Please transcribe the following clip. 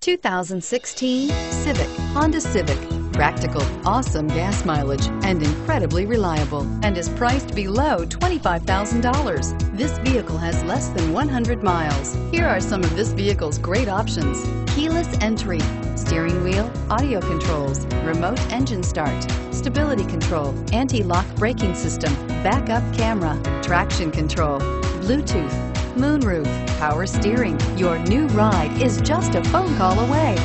2016 Civic, Honda Civic. Practical, awesome gas mileage, and incredibly reliable, and is priced below $25,000. This vehicle has less than 100 miles. Here are some of this vehicle's great options. Keyless entry, steering wheel, audio controls, remote engine start, stability control, anti-lock braking system, backup camera, traction control, Bluetooth, moonroof, power steering. Your new ride is just a phone call away.